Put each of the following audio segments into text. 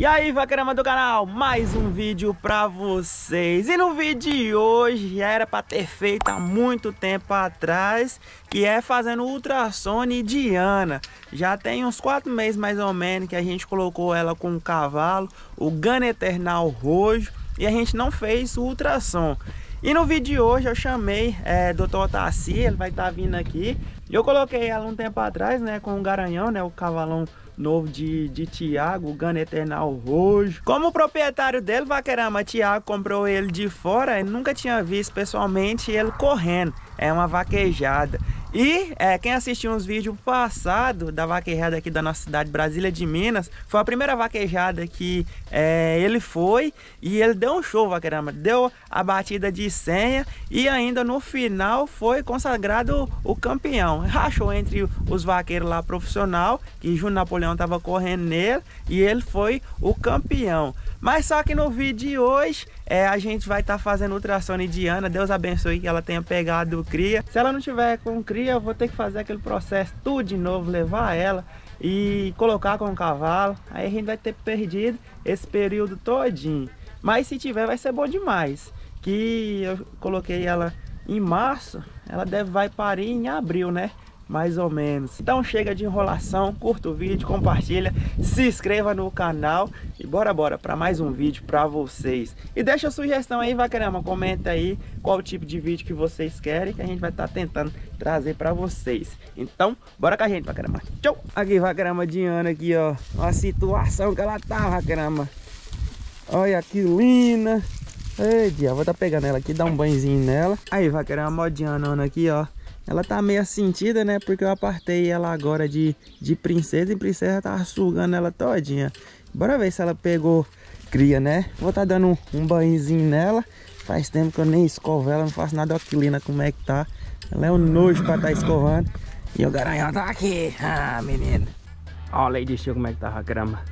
E aí, vaquerama do canal, mais um vídeo pra vocês. E no vídeo de hoje, já era pra ter feito há muito tempo atrás, que é fazendo ultrassom Diana. Já tem uns quatro meses mais ou menos que a gente colocou ela com o cavalo, o Gana Eternal Rojo, e a gente não fez o ultrassom. E no vídeo de hoje eu chamei é, Dr. Otaci, ele vai estar tá vindo aqui. Eu coloquei ela um tempo atrás, né, com o Garanhão, né, o cavalão novo de, de Tiago, o Gana Eternal Rojo. Como o proprietário dele, Vaquerama, Tiago comprou ele de fora, ele nunca tinha visto pessoalmente ele correndo. É uma vaquejada. E é, quem assistiu uns vídeos passados da vaquejada aqui da nossa cidade, Brasília de Minas, foi a primeira vaquejada que é, ele foi e ele deu um show, vaquerama. Deu a batida de senha e ainda no final foi consagrado o campeão. Rachou entre os vaqueiros lá profissional, que Júnior Napoleão estava correndo nele e ele foi o campeão. Mas só que no vídeo de hoje é, a gente vai estar tá fazendo ultrassom Diana. Deus abençoe que ela tenha pegado cria. Se ela não tiver com cria, eu vou ter que fazer aquele processo tudo de novo, levar ela e colocar com o cavalo. Aí a gente vai ter perdido esse período todinho. Mas se tiver vai ser bom demais. Que eu coloquei ela em março, ela deve vai parir em abril, né? Mais ou menos. Então chega de enrolação, curta o vídeo, compartilha, se inscreva no canal e bora bora para mais um vídeo para vocês. E deixa a sugestão aí, Vacarama, comenta aí qual tipo de vídeo que vocês querem que a gente vai estar tá tentando trazer para vocês. Então, bora com a gente, Vacarama. Tchau! Aqui, Vacarama Diana aqui, ó, a situação que ela tá, Vacarama. Olha que linda! Ei, dia, vou estar tá pegando ela aqui, dar um banhozinho nela. Aí, Vacarama, modiana aqui, ó. Ela tá meio sentida, né? Porque eu apartei ela agora de, de princesa e princesa tava sugando ela todinha. Bora ver se ela pegou cria, né? Vou tá dando um, um banhozinho nela. Faz tempo que eu nem escovo ela, não faço nada aquilina como é que tá. Ela é um nojo pra tá escovando. E o garanhão tá aqui. Ah, menino. Olha aí, deixa eu como é que tá a grama.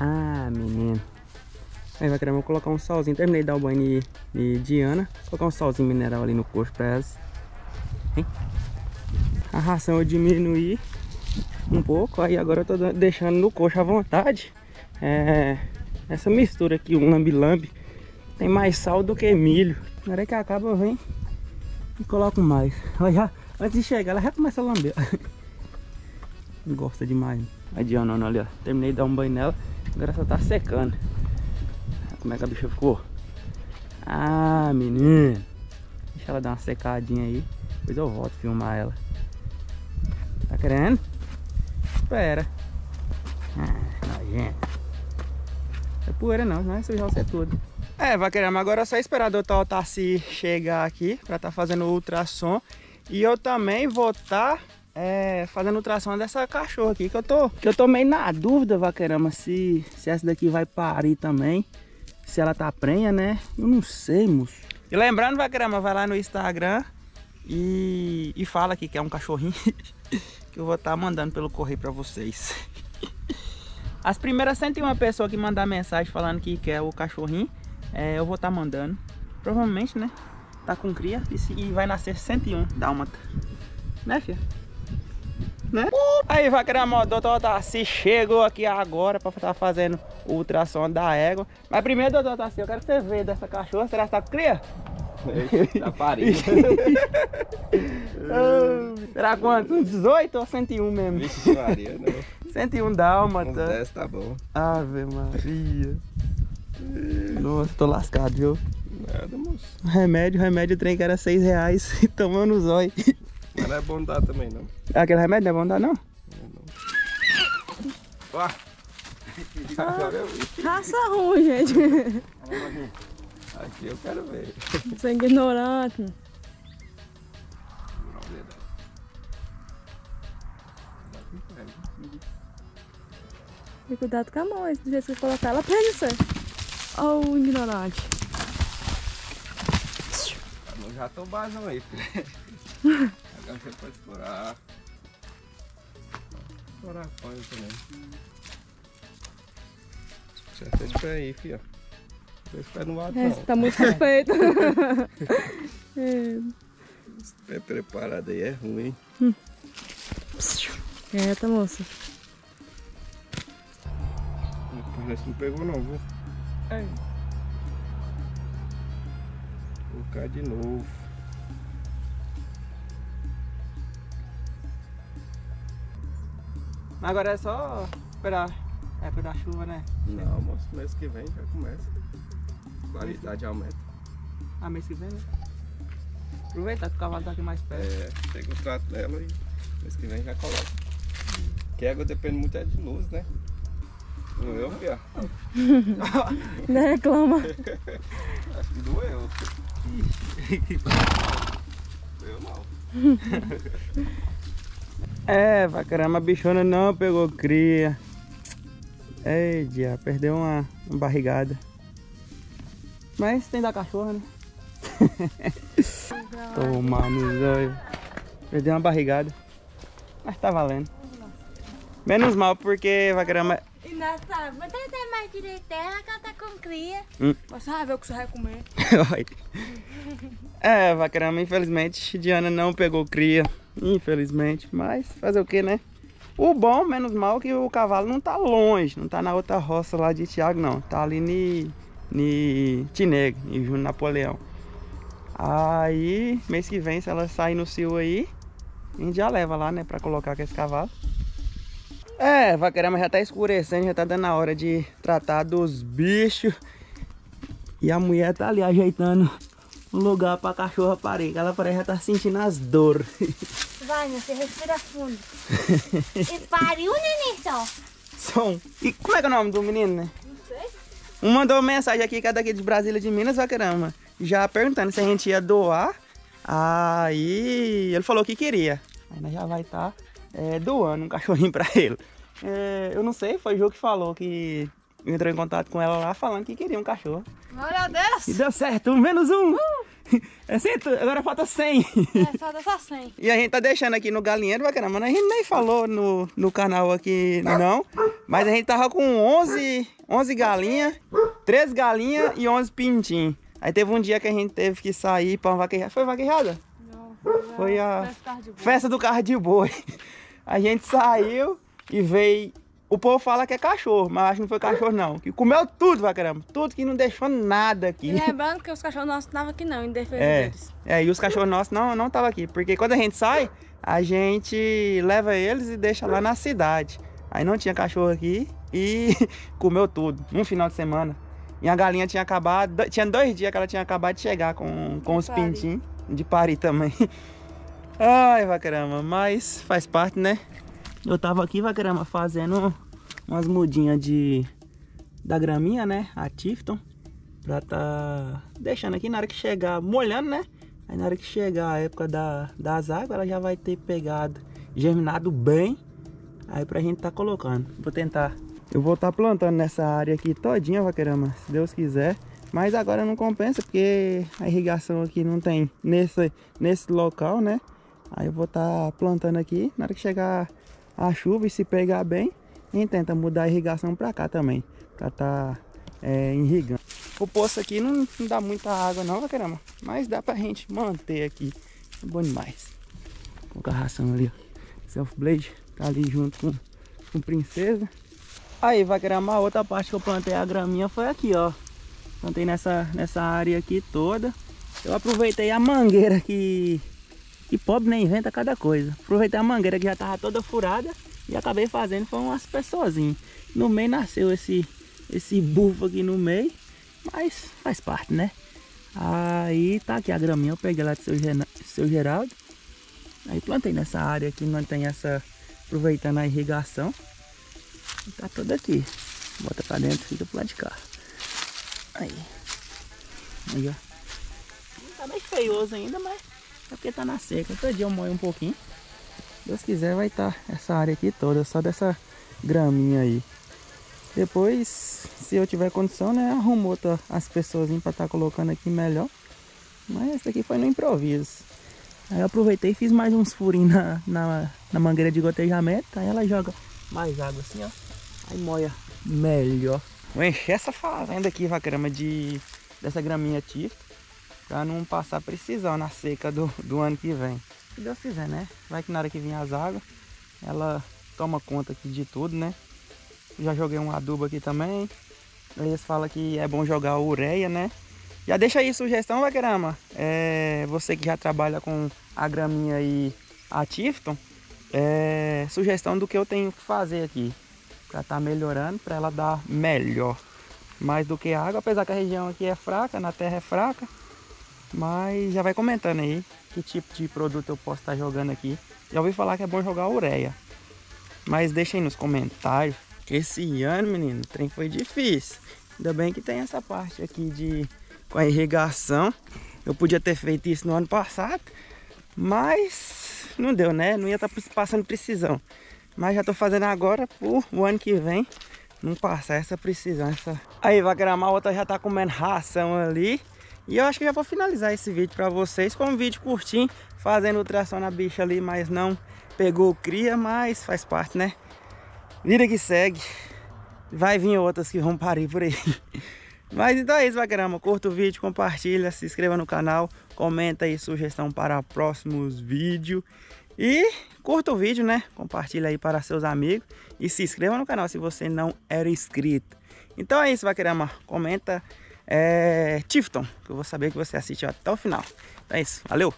Ah, menino. Aí, vai vou colocar um salzinho. Terminei de dar o banho de, de Diana. Vou colocar um salzinho mineral ali no coxo pra elas A ração eu diminuí um pouco, aí agora eu tô deixando no coxo à vontade. É, essa mistura aqui, um lambi-lambi, tem mais sal do que milho. Na hora que acaba eu venho e coloco mais. Olha, antes de chegar ela já começa a lamber. Gosta demais. A Diana, olha, terminei de dar um banho nela, agora só tá secando. Como é que a bicha ficou? Ah, menino. Ela dar uma secadinha aí. Depois eu volto filmar ela. Tá querendo? Espera. Ah. É poeira não, não é sujar você tudo. É, vai querer, mas agora é só esperar o doutor Otaci chegar aqui pra tá fazendo ultrassom. E eu também vou estar tá, é, fazendo ultrassom dessa cachorra aqui, que eu tô, que eu tô meio na dúvida, vaquerama, se, se essa daqui vai parir também. Se ela tá prenha, né? Eu não sei, moço. E lembrando, vaquerama, vai lá no Instagram, e, e fala aqui que é um cachorrinho que eu vou estar tá mandando pelo correio para vocês. As primeiras 101 pessoas que mandar mensagem falando que quer o cachorrinho, é, eu vou estar tá mandando. Provavelmente, né? Tá com cria e, se, e vai nascer 101 dálmata. Né, filha? Né? Aí, vaqueira doutor Tassi chegou aqui agora para estar tá fazendo o ultrassom da égua. Mas primeiro, doutor Tassi, eu quero que você veja dessa cachorra. Será que tá com cria? tá parindo. será quanto? Um 18 ou 101 mesmo? Vixe Maria, não. 101 dálmata. Uns 10 tá bom. Ave Maria. Nossa, tô lascado, viu? Nada, moço. Remédio, remédio, trem que era 6 reais e tomando zóio. Mas não é bom dar também, não. Aquele remédio não é bom dar, não? Não, não. Ah. Raça ruim, gente. Aqui eu quero ver. Você é ignorante. E cuidado com a mão, do jeito que você colocar ela prende você. Oh, ignorante. Eu já tô basão aí, filho. Você pode explorar. Explorar a coisa também. Você de pé aí, filho. Dois pés no mato, é, não. Tá muito suspeito. é. Esse pé preparado aí é ruim. Hum. Quieta, moça. ver se não pegou não, viu? Ei. Vou colocar de novo. Agora é só esperar a época da chuva, né? Não, moço, mês que vem já começa. Qualidade aumenta. Ah, mês que vem, né? Aproveitar que o cavalo tá aqui mais perto. É, pega o trato dela e mês que vem já coloca. Que a água depende muito é de luz, né? Doeu, Pia? Não reclama. Acho que doeu. Doeu mal. É, vai caramba, a bichona não pegou cria. Ei, dia, perdeu uma, uma barrigada. Mas tem da cachorra, né? Toma nos olhos. Perdeu uma barrigada. Mas tá valendo. Menos mal porque. E nessa, mas tem mais direito dela que ela tá com cria. Você vai ver o que você vai comer. É, vai caramba, infelizmente Diana não pegou cria. Infelizmente. Mas fazer o que, né? O bom, menos mal, que o cavalo não tá longe. Não tá na outra roça lá de Tiago, não. Tá ali ni, ni Tinegro, em Júnior Napoleão. Aí, mês que vem, se ela sair no cio aí, a gente já leva lá, né? Pra colocar com esse cavalo. É, vaquerama já tá escurecendo, já tá dando a hora de tratar dos bichos. E a mulher tá ali ajeitando um lugar pra cachorra parir, que ela parece já tá sentindo as dores. Vai, você respira fundo. e pariu, neném, só. Som. E como é que é o nome do menino, né? Não sei. Um mandou mensagem aqui, que é daqui de Brasília de Minas, vaquerama. Já perguntando se a gente ia doar. Aí ele falou que queria. Aí nós já vai estar doando um cachorrinho pra ele. É, eu não sei, foi o Jô que falou que entrou em contato com ela lá falando que queria um cachorro. Glória a Deus. E deu certo, menos um. É cento, agora falta 100. É, falta só 100. E a gente tá deixando aqui no galinheiro, bacana, mas a gente nem falou no, no canal aqui, não. Mas a gente tava com 11, 11 galinhas, 13 galinhas e 11 pintinhos. Aí teve um dia que a gente teve que sair pra uma vaquejada. Foi vaquejada? Não, Foi a festa do carro de boi. A gente saiu e veio... O povo fala que é cachorro, mas acho que não foi cachorro não. Que comeu tudo, vacaramba. Tudo que não deixou nada aqui. E lembrando que os cachorros nossos não estavam aqui não, em defesa É, deles. é, e os cachorros nossos não não estavam aqui, porque quando a gente sai, a gente leva eles e deixa lá na cidade. Aí não tinha cachorro aqui e comeu tudo, num final de semana. E a galinha tinha acabado, tinha dois dias que ela tinha acabado de chegar com, com De os pintinhos, de parir também. Ai, vacarama, mas faz parte, né? Eu tava aqui, vacarama, fazendo umas mudinhas de da graminha, né? A Tifton. Pra tá deixando aqui na hora que chegar, molhando, né? Aí na hora que chegar a época da, das águas, ela já vai ter pegado, germinado bem. Aí pra gente tá colocando. Vou tentar. Eu vou estar plantando nessa área aqui todinha, vaquerama, se Deus quiser. Mas agora não compensa porque a irrigação aqui não tem nesse, nesse local, né? Aí eu vou estar plantando aqui. Na hora que chegar a chuva e se pegar bem, gente tenta mudar a irrigação pra cá também. Pra tá é, irrigando. O poço aqui não, não dá muita água não, vaquerama. Mas dá pra gente manter aqui. É bom demais. Colocar a ração ali, ó. Self Blade tá ali junto com, com Princesa. Aí, vaquerama, a outra parte que eu plantei a graminha foi aqui, ó. Plantei nessa, nessa área aqui toda. Eu aproveitei a mangueira que... Que pobre nem inventa cada coisa. Aproveitei a mangueira que já tava toda furada e acabei fazendo foi umas pessoazinhas. No meio nasceu esse esse bufo aqui no meio, mas faz parte, né? Aí tá aqui a graminha, eu peguei lá do seu, seu Geraldo. Aí plantei nessa área aqui, não tem essa aproveitando a irrigação. E tá toda aqui. Bota pra dentro, fica pro lado de cá. Aí. Aí, ó. Tá bem feioso ainda, mas é porque tá na seca. Todo dia eu molho um pouquinho. Deus quiser vai estar essa área aqui toda, só dessa graminha aí. Depois, se eu tiver condição, né, arrumo outra, as pessoas para estar colocando aqui melhor. Mas esse aqui foi no improviso. Aí eu aproveitei e fiz mais uns furinhos na, na, na mangueira de gotejamento. Aí ela joga mais água assim, ó. Aí moia melhor. Vou encher essa fazenda aqui, vacarama, de dessa graminha tifta. Pra não passar precisão na seca do, do ano que vem. Se Deus quiser, né? Vai que na hora que vir as águas, ela toma conta aqui de tudo, né? Já joguei um adubo aqui também. Eles falam que é bom jogar ureia, né? Já deixa aí sugestão, Vaquerama. É, você que já trabalha com a graminha aí, a Tifton, é, sugestão do que eu tenho que fazer aqui. Pra tá melhorando, pra ela dar melhor. Mais do que água, apesar que a região aqui é fraca, na terra é fraca. Mas já vai comentando aí que tipo de produto eu posso estar tá jogando aqui. Já ouvi falar que é bom jogar ureia. Mas deixa aí nos comentários. Esse ano, menino, o trem foi difícil. Ainda bem que tem essa parte aqui de com a irrigação. Eu podia ter feito isso no ano passado, mas não deu, né? Não ia estar tá passando precisão. Mas já estou fazendo agora por o ano que vem não passar essa precisão. Essa... Aí vai gramar, a outra já está comendo ração ali. E eu acho que já vou finalizar esse vídeo para vocês com um vídeo curtinho, fazendo ultrassom na bicha ali, mas não pegou cria, mas faz parte, né? Vida que segue. Vai vir outras que vão parir por aí. Mas então é isso, Bagrama. Curta o vídeo, compartilha, se inscreva no canal, comenta aí sugestão para próximos vídeos. E curta o vídeo, né? Compartilha aí para seus amigos. E se inscreva no canal se você não era inscrito. Então é isso, Vaquerama. Comenta é, Tifton, que eu vou saber que você assistiu até o final. Então é isso. Valeu!